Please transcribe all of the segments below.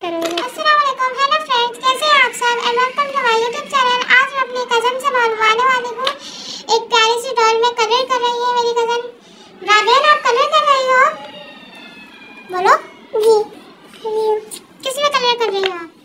अस्सलाम hello friends कैसे हैं आप सब? And welcome to my YouTube channel आज मैं अपनी कज़न से मिलवाने वाली हूँ। एक प्यारी सी डॉल में कलर कर रही है मेरी कज़न राबेन आप कलर कर रही हो? बोलो। जी किसमें कलर कर रही हो आप?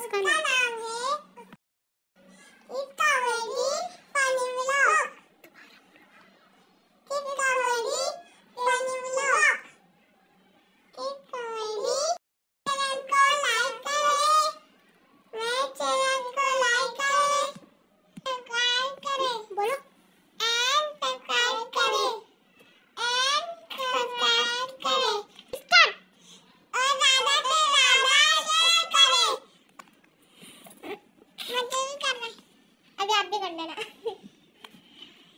उसका नाम है it comedy funny vlog it comedy funny vlog it comedy channel को लाइक करें मेरे चैनल को लाइक करें सब्सक्राइब करें बोलो एंड सब्सक्राइब करें and subscribe करें Start! और ज़्यादा से ज़्यादा शेयर करें मुझे भी करना है अभी आप भी कर लेना।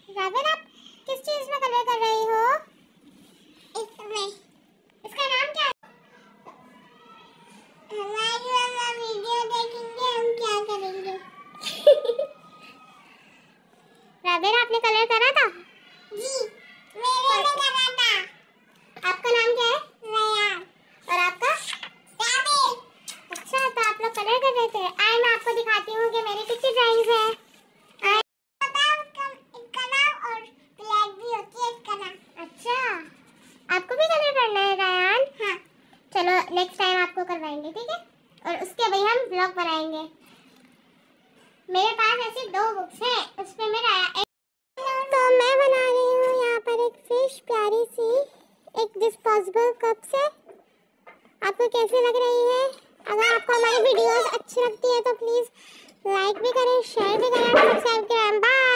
राबिन आप किस चीज़ में कलर कर रही हो? इसमें इसका नाम क्या है? हमारी वाला वीडियो देखेंगे हम क्या करेंगे? राबिन आपने कलर करा था? जी मेरे ने करा था। आपका नाम क्या है? रयान और आपका? राबिन अच्छा तो आप लोग कलर कर रहे थे। आए मैं आपको दिखाती हूँ कि मेरी कितनी ड्राइंग्स है आए। पता है उसका इसका नाम और ब्लैक भी होती है इसका नाम अच्छा आपको भी कलर करना है रयान हाँ चलो नेक्स्ट टाइम आपको करवाएँगे, ठीक है? और उसके वही हम ब्लॉग बनाएँगे। मेरे पास ऐसी दो बुक्स हैं उस पे मेरा तो मैं बना रही हूँ यहाँ पर एक फ़िश प्यारी सी, एक डिस्पोजेबल कप से आपको कैसे लग रही है? अगर आपको हमारी वीडियोस अच्छी लगती है तो प्लीज़ लाइक भी करें शेयर भी करें सब्सक्राइब करें। बाय